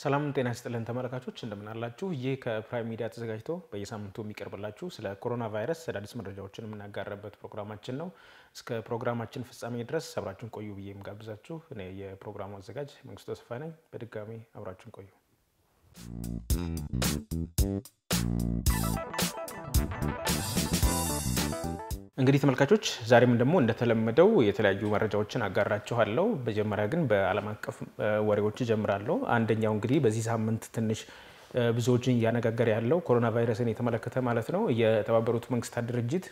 ሰላም ጤና ይስጥልን ተመልካቾች እንደምን አላችሁ? ይህ ከፕራይም ሚዲያ ተዘጋጅቶ በየሳምንቱ የሚቀርብላችሁ ስለ ኮሮና ቫይረስ አዳዲስ መረጃዎችን የምናጋራበት ፕሮግራማችን ነው። እስከ ፕሮግራማችን ፍጻሜ ድረስ አብራችሁን ቆዩ ብዬ የምጋብዛችሁ እኔ የፕሮግራሙ አዘጋጅ መንግስቱ ተስፋ ነኝ። በድጋሚ አብራችሁን ቆዩ። እንግዲህ ተመልካቾች ዛሬም ደግሞ እንደተለመደው የተለያዩ መረጃዎችን አጋራችኋለሁ። መጀመሪያ ግን በዓለም አቀፍ ወሬዎች ጀምራለሁ። አንደኛው እንግዲህ በዚህ ሳምንት ትንሽ ብዙዎችን እያነጋገረ ያለው ኮሮና ቫይረስን የተመለከተ ማለት ነው። የተባበሩት መንግስታት ድርጅት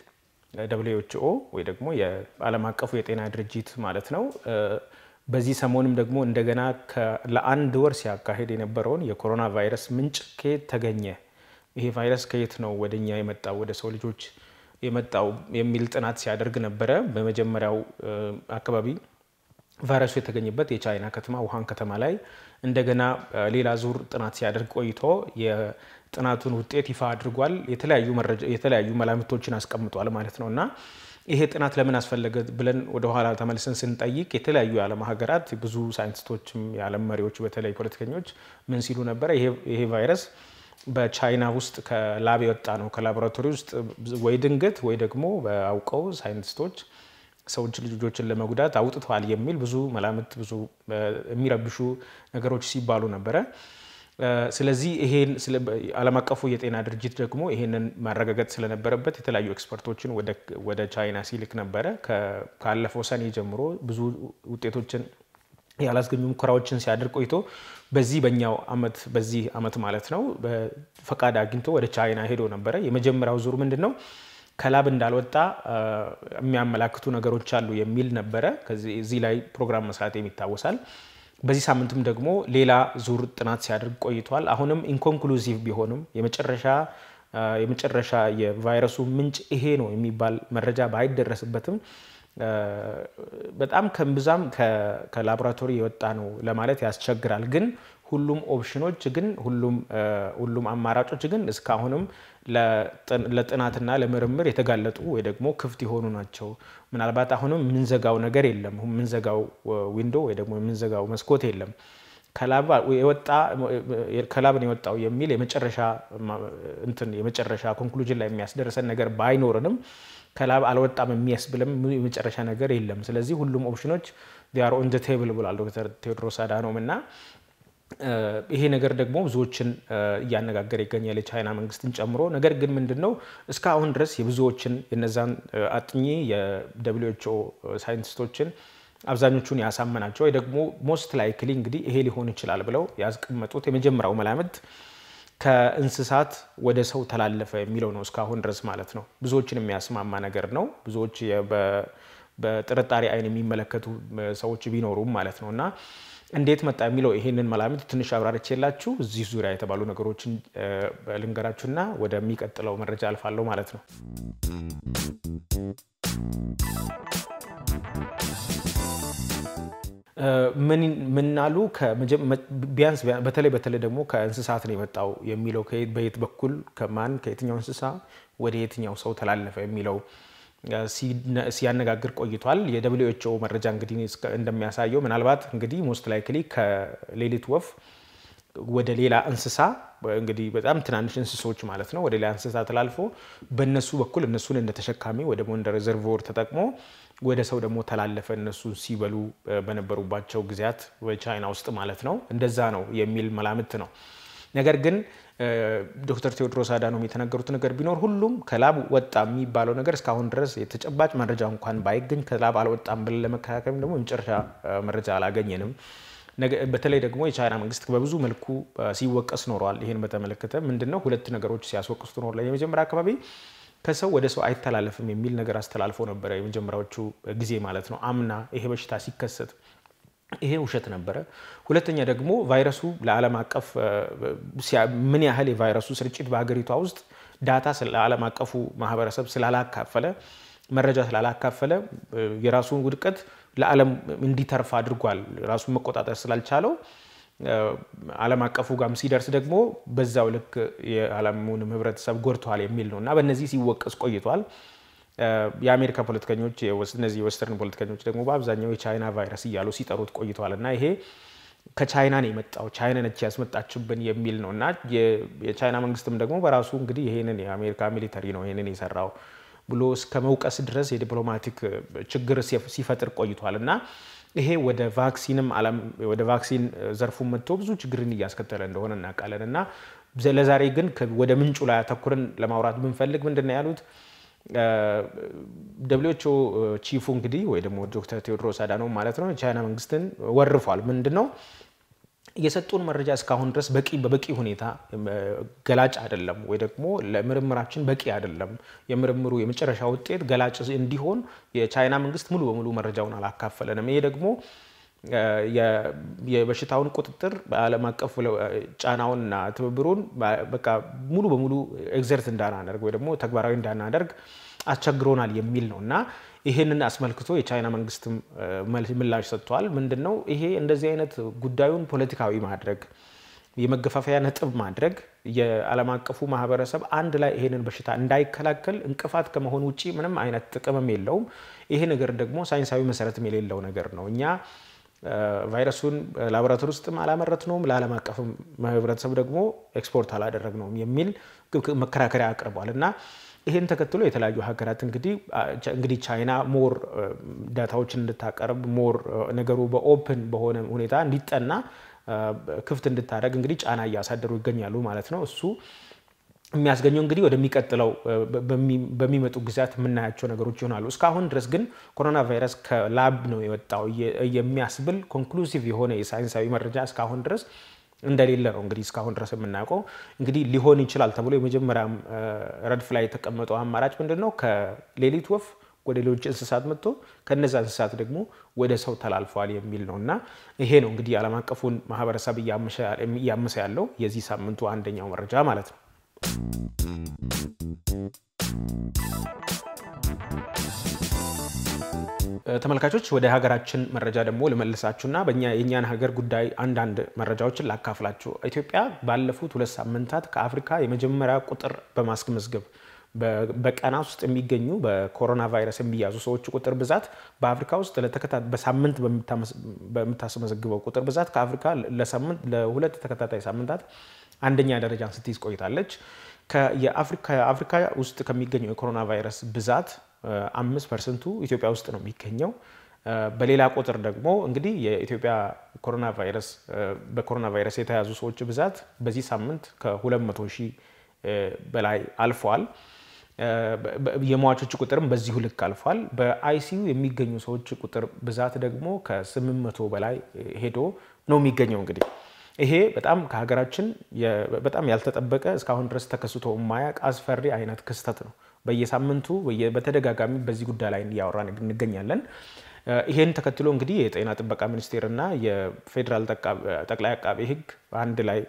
WHO ወይ ደግሞ የዓለም አቀፉ የጤና ድርጅት ማለት ነው በዚህ ሰሞንም ደግሞ እንደገና ለአንድ ወር ሲያካሄድ የነበረውን የኮሮና ቫይረስ ምንጭ ከየት ተገኘ፣ ይሄ ቫይረስ ከየት ነው ወደኛ የመጣው ወደ ሰው ልጆች የመጣው የሚል ጥናት ሲያደርግ ነበረ። በመጀመሪያው አካባቢ ቫይረሱ የተገኘበት የቻይና ከተማ ውሃን ከተማ ላይ እንደገና ሌላ ዙር ጥናት ሲያደርግ ቆይቶ የጥናቱን ውጤት ይፋ አድርጓል። የተለያዩ መላምቶችን አስቀምጧል ማለት ነው እና ይሄ ጥናት ለምን አስፈለገ ብለን ወደኋላ ተመልሰን ስንጠይቅ የተለያዩ የዓለም ሀገራት ብዙ ሳይንቲስቶችም የዓለም መሪዎች በተለይ ፖለቲከኞች ምን ሲሉ ነበረ ይሄ ቫይረስ በቻይና ውስጥ ከላብ የወጣ ነው ከላቦራቶሪ ውስጥ ወይ ድንገት ወይ ደግሞ በአውቀው ሳይንቲስቶች ሰዎች ልጆችን ለመጉዳት አውጥተዋል የሚል ብዙ መላምት ብዙ የሚረብሹ ነገሮች ሲባሉ ነበረ። ስለዚህ ይሄን ዓለም አቀፉ የጤና ድርጅት ደግሞ ይሄንን ማረጋገጥ ስለነበረበት የተለያዩ expert ኦችን ወደ ቻይና ሲልክ ነበረ። ካለፈው ሰኔ ጀምሮ ብዙ ውጤቶችን ያላስገኙ ሙከራዎችን ሲያደርግ ቆይቶ በዚህ በኛው አመት በዚህ አመት ማለት ነው ፈቃድ አግኝቶ ወደ ቻይና ሄዶ ነበረ። የመጀመሪያው ዙር ምንድን ነው ከ lab እንዳልወጣ የሚያመላክቱ ነገሮች አሉ የሚል ነበረ። እዚህ ላይ ፕሮግራም መስራት ይታወሳል። በዚህ ሳምንትም ደግሞ ሌላ ዙር ጥናት ሲያደርግ ቆይቷል። አሁንም inconclusive ቢሆንም የመጨረሻ የመጨረሻ የቫይረሱ ምንጭ ይሄ ነው የሚባል መረጃ ባይደረስበትም በጣም ከብዛም ከላቦራቶሪ የወጣ ነው ለማለት ያስቸግራል። ግን ሁሉም option ኦች ግን ሁሉም አማራጮች ግን እስካሁንም ለጥናትና ለምርምር የተጋለጡ ወይ ደግሞ ክፍት የሆኑ ናቸው። ምናልባት አሁንም የምንዘጋው ነገር የለም። የምንዘጋው window ወይ ደግሞ የምንዘጋው መስኮት የለም። ከ lab ን የወጣው የሚል የመጨረሻ እንትን የመጨረሻ conclusion ላይ የሚያስደርሰን ነገር ባይኖርንም ከ lab አልወጣም የሚያስብልም የመጨረሻ ነገር የለም። ስለዚህ ሁሉም option ኦች are on table ብሏል ዶክተር ቴዎድሮስ አዳኖም እና ይሄ ነገር ደግሞ ብዙዎችን እያነጋገረ ይገኛል የቻይና መንግስትን ጨምሮ። ነገር ግን ምንድን ነው እስካሁን ድረስ የብዙዎችን የነዛን አጥኚ የ WHO ሳይንቲስቶችን አብዛኞቹን ያሳመናቸው ወይ ደግሞ most likely እንግዲህ ይሄ ሊሆን ይችላል ብለው ያስቀመጡት የመጀመሪያው መላምት ከእንስሳት ወደ ሰው ተላለፈ የሚለው ነው። እስካሁን ድረስ ማለት ነው ብዙዎችን የሚያስማማ ነገር ነው። ብዙዎች በጥርጣሬ አይን የሚመለከቱ ሰዎች ቢኖሩም ማለት ነው እና እንዴት መጣ የሚለው ይሄንን መላምት ትንሽ አብራርቼ የላችሁ እዚህ ዙሪያ የተባሉ ነገሮችን ልንገራችሁና ወደሚቀጥለው መረጃ አልፋለሁ ማለት ነው። ምናሉ ቢያንስ በተለይ በተለይ ደግሞ ከእንስሳት ነው የመጣው የሚለው በየት በኩል ከማን ከየትኛው እንስሳ ወደ የትኛው ሰው ተላለፈ የሚለው ሲያነጋግር ቆይቷል። የ WHO መረጃ እንግዲህ እንደሚያሳየው ምናልባት እንግዲህ most likely ከሌሊት ወፍ ወደ ሌላ እንስሳ እንግዲህ በጣም ትናንሽ እንስሶች ማለት ነው ወደ ሌላ እንስሳ ተላልፎ በእነሱ በኩል እነሱን እንደ ደግሞ እንደ reservoir ተጠቅሞ ወደ ሰው ደግሞ ተላለፈ እነሱ ሲበሉ በነበሩባቸው ጊዜያት በቻይና ውስጥ ማለት ነው። እንደዛ ነው የሚል መላምት ነው። ነገር ግን ዶክተር ቴዎድሮስ አዳኖም የተናገሩት ነገር ቢኖር ሁሉም ከላብ ወጣ የሚባለው ነገር እስካሁን ድረስ የተጨባጭ መረጃ እንኳን ባይገኝ ከላብ አልወጣም ብለን ለመከራከርም ደግሞ የመጨረሻ መረጃ አላገኘንም። በተለይ ደግሞ የቻይና መንግስት በብዙ መልኩ ሲወቀስ ኖረዋል። ይህን በተመለከተ ምንድነው ሁለት ነገሮች ሲያስወቅሱት ኖረዋል። የመጀመሪያ አካባቢ ከሰው ወደ ሰው አይተላለፍም የሚል ነገር አስተላልፎ ነበረ። የመጀመሪያዎቹ ጊዜ ማለት ነው አምና ይሄ በሽታ ሲከሰት ይሄ ውሸት ነበረ። ሁለተኛ ደግሞ ቫይረሱ ለዓለም አቀፍ ምን ያህል የቫይረሱ ስርጭት በሀገሪቷ ውስጥ ዳታ ለዓለም አቀፉ ማህበረሰብ ስላላካፈለ መረጃ ስላላካፈለ የራሱን ውድቀት ለዓለም እንዲተርፍ አድርጓል። ራሱን መቆጣጠር ስላልቻለው ዓለም አቀፉ ጋም ሲደርስ ደግሞ በዛው ልክ የዓለሙንም ህብረተሰብ ጎድተዋል የሚል ነው። እና በእነዚህ ሲወቀስ ቆይቷል። የአሜሪካ ፖለቲከኞች እነዚህ የ western ፖለቲከኞች ደግሞ በአብዛኛው የቻይና ቫይረስ እያሉ ሲጠሩት ቆይተዋል። እና ይሄ ከቻይና ነው የመጣው ቻይና ነች ያስመጣችብን የሚል ነው። እና የቻይና መንግስትም ደግሞ በራሱ እንግዲህ ይሄንን የአሜሪካ military ነው ይሄንን የሰራው ብሎ እስከ መውቀስ ድረስ የ diplomatic ችግር ሲፈጥር ቆይቷል። እና ይሄ ወደ vaccine ም ወደ vaccine ዘርፉ መጥቶ ብዙ ችግርን እያስከተለ እንደሆነ እናውቃለን። እና ለዛሬ ግን ወደ ምንጩ ላይ አተኩረን ለማውራት ብንፈልግ ምንድን ነው ያሉት ደብሊውኤችኦ ቺፉ እንግዲህ ወይ ደግሞ ዶክተር ቴዎድሮስ አዳኖም ማለት ነው የቻይና መንግስትን ወርፏል። ምንድን ነው የሰጡን መረጃ እስካሁን ድረስ በቂ በበቂ ሁኔታ ገላጭ አይደለም፣ ወይ ደግሞ ለምርምራችን በቂ አይደለም። የምርምሩ የመጨረሻ ውጤት ገላጭ እንዲሆን የቻይና መንግስት ሙሉ በሙሉ መረጃውን አላካፈለንም። ይሄ ደግሞ የበሽታውን ቁጥጥር በዓለም አቀፍ ጫናውንና ትብብሩን በቃ ሙሉ በሙሉ exert እንዳናደርግ ወይ ደግሞ ተግባራዊ እንዳናደርግ አስቸግሮናል የሚል ነው እና ይህንን አስመልክቶ የቻይና መንግስትም ምላሽ ሰጥቷል። ምንድን ነው ይሄ እንደዚህ አይነት ጉዳዩን ፖለቲካዊ ማድረግ የመገፋፈያ ነጥብ ማድረግ የዓለም አቀፉ ማህበረሰብ አንድ ላይ ይሄንን በሽታ እንዳይከላከል እንቅፋት ከመሆን ውጭ ምንም አይነት ጥቅምም የለውም። ይሄ ነገር ደግሞ ሳይንሳዊ መሰረትም የሌለው ነገር ነው። እኛ ቫይረሱን ላቦራቶሪ ውስጥም አላመረትነውም፣ ለዓለም አቀፍ ህብረተሰብ ደግሞ ኤክስፖርት አላደረግነውም የሚል መከራከሪያ አቅርቧል እና ይህን ተከትሎ የተለያዩ ሀገራት እንግዲህ እንግዲህ ቻይና more data ዎችን እንድታቀርብ more ነገሩ በ open በሆነ ሁኔታ እንዲጠና ክፍት እንድታደርግ እንግዲህ ጫና እያሳደሩ ይገኛሉ ማለት ነው። እሱ የሚያስገኘው እንግዲህ ወደሚቀጥለው በሚመጡ ጊዜያት የምናያቸው ነገሮች ይሆናሉ። እስካሁን ድረስ ግን ኮሮና ቫይረስ ከ lab ነው የወጣው የሚያስብል conclusive የሆነ የሳይንሳዊ መረጃ እስካሁን ድረስ እንደሌለ ነው እንግዲህ እስካሁን ድረስ የምናውቀው። እንግዲህ ሊሆን ይችላል ተብሎ የመጀመሪያ ረድፍ ላይ የተቀመጠው አማራጭ ምንድን ነው? ከሌሊት ወፍ ወደ ሌሎች እንስሳት መጥቶ ከነዛ እንስሳት ደግሞ ወደ ሰው ተላልፈዋል የሚል ነው እና ይሄ ነው እንግዲህ ዓለም አቀፉን ማህበረሰብ እያመሰ ያለው የዚህ ሳምንቱ አንደኛው መረጃ ማለት ነው። ተመልካቾች ወደ ሀገራችን መረጃ ደግሞ ልመልሳችሁና በእኛ የእኛን ሀገር ጉዳይ አንዳንድ መረጃዎችን ላካፍላችሁ። ኢትዮጵያ ባለፉት ሁለት ሳምንታት ከአፍሪካ የመጀመሪያ ቁጥር በማስመዝገብ በቀና ውስጥ የሚገኙ በኮሮና ቫይረስ የሚያዙ ሰዎች ቁጥር ብዛት በአፍሪካ ውስጥ በሳምንት በምታስመዘግበው ቁጥር ብዛት ከአፍሪካ ለሁለት ተከታታይ ሳምንታት አንደኛ ደረጃን ስትይዝ ቆይታለች። የአፍሪካ ውስጥ ከሚገኘው የኮሮና ቫይረስ ብዛት አምስት percent ኡ ኢትዮጵያ ውስጥ ነው የሚገኘው። በሌላ ቁጥር ደግሞ እንግዲህ የኢትዮጵያ ኮሮና ቫይረስ በኮሮና ቫይረስ የተያዙ ሰዎች ብዛት በዚህ ሳምንት ከ200 ሺህ በላይ አልፏል። የሟቾች ቁጥርም በዚሁ ልክ አልፏል። በ ICU የሚገኙ ሰዎች ቁጥር ብዛት ደግሞ ከ800 በላይ ሄዶ ነው የሚገኘው እንግዲህ ይሄ በጣም ከሀገራችን በጣም ያልተጠበቀ እስካሁን ድረስ ተከስቶ የማያውቅ አስፈሪ አይነት ክስተት ነው። በየሳምንቱ በተደጋጋሚ በዚህ ጉዳይ ላይ እያወራን እንገኛለን። ይሄን ተከትሎ እንግዲህ የጤና ጥበቃ ሚኒስቴርና የፌዴራል ጠቅላይ አቃቤ ሕግ አንድ ላይ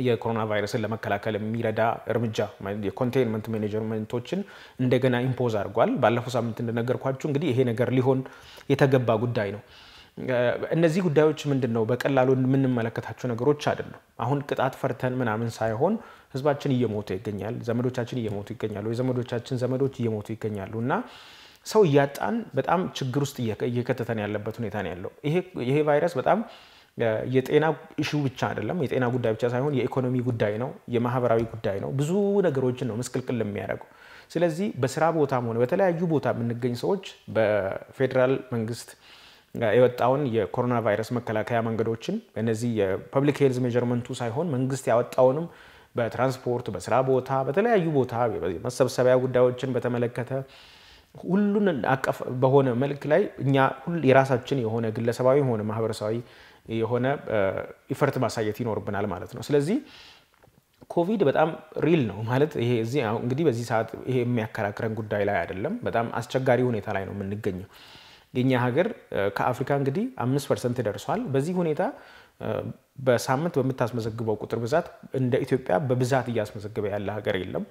የኮሮና ቫይረስን ለመከላከል የሚረዳ እርምጃ የ containment measurementኦችን እንደገና impose አድርጓል። ባለፈው ሳምንት እንደነገርኳችሁ እንግዲህ ይሄ ነገር ሊሆን የተገባ ጉዳይ ነው። እነዚህ ጉዳዮች ምንድን ነው በቀላሉ የምንመለከታቸው ነገሮች አይደሉም። አሁን ቅጣት ፈርተን ምናምን ሳይሆን ህዝባችን እየሞተ ይገኛል። ዘመዶቻችን እየሞቱ ይገኛሉ። የዘመዶቻችን ዘመዶች እየሞቱ ይገኛሉ እና ሰው እያጣን በጣም ችግር ውስጥ እየከተተን ያለበት ሁኔታ ነው ያለው። ይሄ ቫይረስ በጣም የጤና ኢሹ ብቻ አይደለም፣ የጤና ጉዳይ ብቻ ሳይሆን የኢኮኖሚ ጉዳይ ነው፣ የማህበራዊ ጉዳይ ነው። ብዙ ነገሮችን ነው ምስቅልቅል የሚያደርገው። ስለዚህ በስራ ቦታም ሆነ በተለያዩ ቦታ የምንገኝ ሰዎች በፌዴራል መንግስት የወጣውን የኮሮና ቫይረስ መከላከያ መንገዶችን እነዚህ የ public health measurementኡ ሳይሆን መንግስት ያወጣውንም በትራንስፖርት በስራ ቦታ በተለያዩ ቦታ መሰብሰቢያ ጉዳዮችን በተመለከተ ሁሉን አቀፍ በሆነ መልክ ላይ እኛ የራሳችን የሆነ ግለሰባዊ ሆነ ማህበረሰባዊ የሆነ effort ማሳየት ይኖርብናል ማለት ነው። ስለዚህ ኮቪድ በጣም real ነው ማለት ይሄ እዚህ እንግዲህ በዚህ ሰዓት ይሄ የሚያከራክረን ጉዳይ ላይ አይደለም። በጣም አስቸጋሪ ሁኔታ ላይ ነው የምንገኘው። የኛ ሀገር ከአፍሪካ እንግዲህ አምስት percent ደርሷል። በዚህ ሁኔታ በሳምንት በምታስመዘግበው ቁጥር ብዛት እንደ ኢትዮጵያ በብዛት እያስመዘገበ ያለ ሀገር የለም።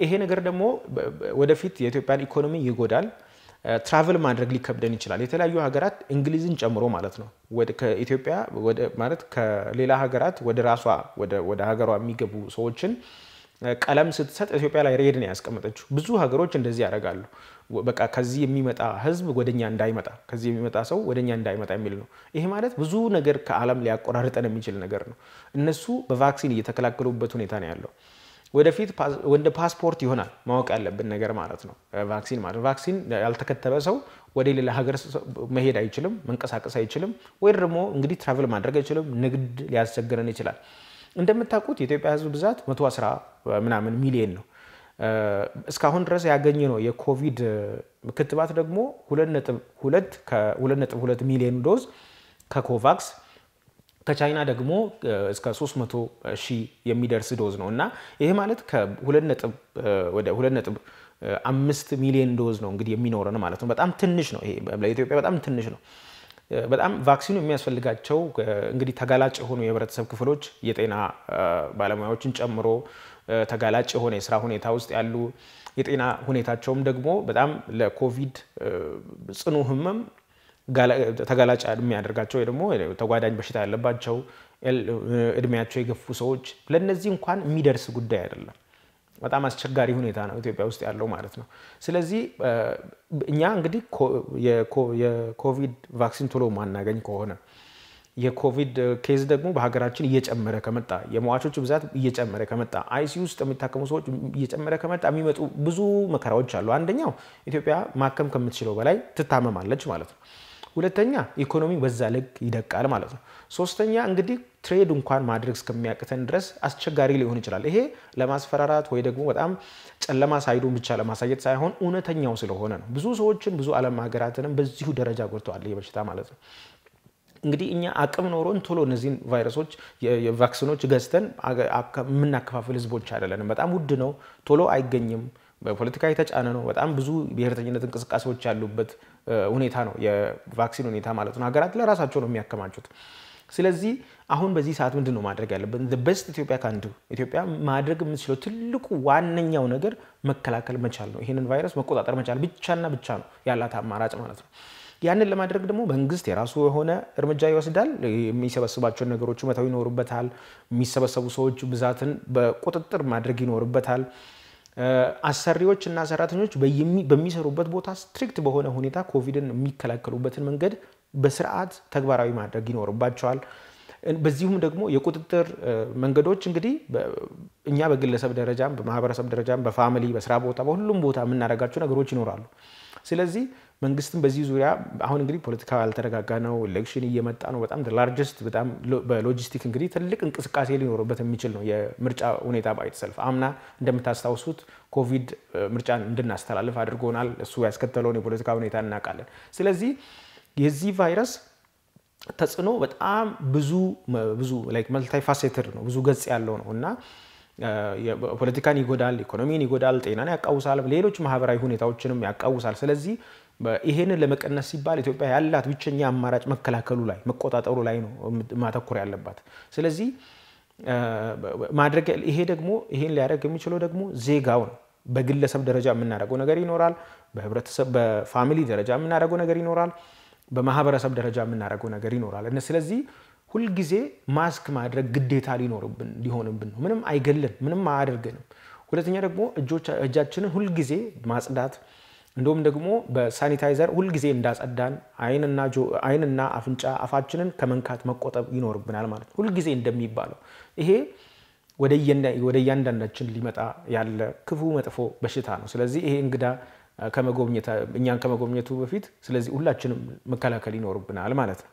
ይሄ ነገር ደግሞ ወደፊት የኢትዮጵያን ኢኮኖሚ ይጎዳል። travel ማድረግ ሊከብደን ይችላል። የተለያዩ ሀገራት እንግሊዝን ጨምሮ ማለት ነው ከኢትዮጵያ ማለት ከሌላ ሀገራት ወደ ራሷ ወደ ሀገሯ የሚገቡ ሰዎችን ቀለም ስትሰጥ ኢትዮጵያ ላይ red ነው ያስቀመጠችው። ብዙ ሀገሮች እንደዚህ ያደርጋሉ። በቃ ከዚህ የሚመጣ ህዝብ ወደኛ እንዳይመጣ፣ ከዚህ የሚመጣ ሰው ወደኛ እንዳይመጣ የሚል ነው። ይሄ ማለት ብዙ ነገር ከዓለም ሊያቆራርጠን የሚችል ነገር ነው። እነሱ በቫክሲን እየተከላከሉበት ሁኔታ ነው ያለው። ወደፊት ወደ ፓስፖርት ይሆናል ማወቅ ያለብን ነገር ማለት ነው። ቫክሲን ማለት ቫክሲን ያልተከተበ ሰው ወደ ሌላ ሀገር መሄድ አይችልም፣ መንቀሳቀስ አይችልም፣ ወይ ደግሞ እንግዲህ ትራቭል ማድረግ አይችልም። ንግድ ሊያስቸግረን ይችላል። እንደምታውቁት የኢትዮጵያ ህዝብ ብዛት 110 ምናምን ሚሊየን ነው። እስካሁን ድረስ ያገኘ ነው የኮቪድ ክትባት ደግሞ 2.2 ሚሊዮን dose ከኮቫክስ ከቻይና ደግሞ እስከ 300 ሺህ የሚደርስ dose ነው እና ይሄ ማለት ወደ 2.5 ሚሊዮን dose ነው እንግዲህ የሚኖረን ማለት ነው። በጣም ትንሽ ነው። ይሄ ለኢትዮጵያ በጣም ትንሽ ነው። በጣም vaccine ኑ የሚያስፈልጋቸው እንግዲህ ተጋላጭ የሆኑ የህብረተሰብ ክፍሎች የጤና ባለሙያዎችን ጨምሮ ተጋላጭ የሆነ የስራ ሁኔታ ውስጥ ያሉ የጤና ሁኔታቸውም ደግሞ በጣም ለኮቪድ ጽኑ ህመም ተጋላጭ የሚያደርጋቸው ወይ ደግሞ ተጓዳኝ በሽታ ያለባቸው እድሜያቸው የገፉ ሰዎች ለእነዚህ እንኳን የሚደርስ ጉዳይ አይደለም። በጣም አስቸጋሪ ሁኔታ ነው ኢትዮጵያ ውስጥ ያለው ማለት ነው። ስለዚህ እኛ እንግዲህ የኮቪድ vaccine ቶሎ ማናገኝ ከሆነ የኮቪድ case ደግሞ በሀገራችን እየጨመረ ከመጣ የሟቾች ብዛት እየጨመረ ከመጣ ICU ውስጥ የሚታከሙ ሰዎች እየጨመረ ከመጣ የሚመጡ ብዙ መከራዎች አሉ። አንደኛው ኢትዮጵያ ማከም ከምትችለው በላይ ትታመማለች ማለት ነው። ሁለተኛ ኢኮኖሚ በዛ ልክ ይደቃል ማለት ነው። ሶስተኛ እንግዲህ trade እንኳን ማድረግ እስከሚያቅተን ድረስ አስቸጋሪ ሊሆን ይችላል። ይሄ ለማስፈራራት ወይ ደግሞ በጣም ጨለማ ሳይዱን ብቻ ለማሳየት ሳይሆን እውነተኛው ስለሆነ ነው። ብዙ ሰዎችን ብዙ ዓለም ሀገራትንም በዚሁ ደረጃ ጎድተዋል ይህ በሽታ ማለት ነው። እንግዲህ እኛ አቅም ኖሮን ቶሎ እነዚህን ቫይረሶች ቫክሲኖች ገዝተን የምናከፋፍል ህዝቦች አይደለንም። በጣም ውድ ነው፣ ቶሎ አይገኝም፣ በፖለቲካ የተጫነ ነው። በጣም ብዙ ብሔርተኝነት እንቅስቃሴዎች ያሉበት ሁኔታ ነው የቫክሲን ሁኔታ ማለት ነው። ሀገራት ለራሳቸው ነው የሚያከማቹት። ስለዚህ አሁን በዚህ ሰዓት ምንድን ነው ማድረግ ያለብን? በስት ኢትዮጵያ ካንዱ ኢትዮጵያ ማድረግ የምትችለው ትልቁ ዋነኛው ነገር መከላከል መቻል ነው። ይህንን ቫይረስ መቆጣጠር መቻል ብቻና ብቻ ነው ያላት አማራጭ ማለት ነው። ያንን ለማድረግ ደግሞ መንግስት የራሱ የሆነ እርምጃ ይወስዳል። የሚሰበስባቸውን ነገሮች መተው ይኖርበታል። የሚሰበሰቡ ሰዎች ብዛትን በቁጥጥር ማድረግ ይኖርበታል። አሰሪዎች እና ሰራተኞች በሚሰሩበት ቦታ ስትሪክት በሆነ ሁኔታ ኮቪድን የሚከላከሉበትን መንገድ በስርዓት ተግባራዊ ማድረግ ይኖርባቸዋል። በዚሁም ደግሞ የቁጥጥር መንገዶች እንግዲህ እኛ በግለሰብ ደረጃም በማህበረሰብ ደረጃም በ family በስራ ቦታ በሁሉም ቦታ የምናደርጋቸው ነገሮች ይኖራሉ። ስለዚህ መንግስትም በዚህ ዙሪያ አሁን እንግዲህ ፖለቲካ ያልተረጋጋ ነው። election እየመጣ ነው። በጣም largest በጣም በሎጂስቲክ እንግዲህ ትልቅ እንቅስቃሴ ሊኖርበት የሚችል ነው የምርጫ ሁኔታ ባይተላለፍ አምና እንደምታስታውሱት ኮቪድ ምርጫን እንድናስተላልፍ አድርጎናል። እሱ ያስከተለውን የፖለቲካ ሁኔታ እናውቃለን። ስለዚህ የዚህ ቫይረስ ተጽዕኖ በጣም ብዙ ብዙ መልታይ ፋሴትድ ነው፣ ብዙ ገጽ ያለው ነው እና ፖለቲካን ይጎዳል፣ ኢኮኖሚን ይጎዳል፣ ጤናን ያቃውሳል፣ ሌሎች ማህበራዊ ሁኔታዎችንም ያቃውሳል። ስለዚህ ይሄንን ለመቀነስ ሲባል ኢትዮጵያ ያላት ብቸኛ አማራጭ መከላከሉ ላይ መቆጣጠሩ ላይ ነው ማተኮር ያለባት። ስለዚህ ማድረግ ይሄ ደግሞ ይሄን ሊያደርግ የሚችለው ደግሞ ዜጋው ነው። በግለሰብ ደረጃ የምናደርገው ነገር ይኖራል። በህብረተሰብ በ family ደረጃ የምናደርገው ነገር ይኖራል። በማህበረሰብ ደረጃ የምናደርገው ነገር ይኖራል። ስለዚህ ሁልጊዜ ማስክ ማድረግ ግዴታ ሊኖርብን ሊሆንብን ነው። ምንም አይገልን፣ ምንም አያደርገንም። ሁለተኛ ደግሞ እጃችንን ሁልጊዜ ማጽዳት እንዲሁም ደግሞ በሳኒታይዘር ሁልጊዜ እንዳጸዳን አይንና አፍንጫ አፋችንን ከመንካት መቆጠብ ይኖርብናል ማለት ነው። ሁልጊዜ እንደሚባለው ይሄ ወደ እያንዳንዳችን ሊመጣ ያለ ክፉ መጥፎ በሽታ ነው። ስለዚህ ይሄ እንግዳ እኛን ከመጎብኘቱ በፊት ስለዚህ ሁላችንም መከላከል ይኖርብናል ማለት ነው።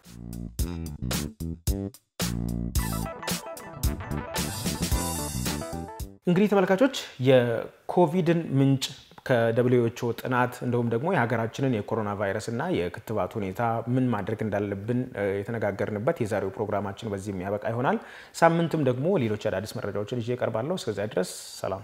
እንግዲህ ተመልካቾች የኮቪድን ምንጭ ከ WHO ጥናት እንዲሁም ደግሞ የሀገራችንን የኮሮና ቫይረስ እና የክትባት ሁኔታ ምን ማድረግ እንዳለብን የተነጋገርንበት የዛሬው ፕሮግራማችን በዚህ የሚያበቃ ይሆናል። ሳምንትም ደግሞ ሌሎች አዳዲስ መረጃዎችን ይዤ እቀርባለሁ። እስከዚያ ድረስ ሰላም።.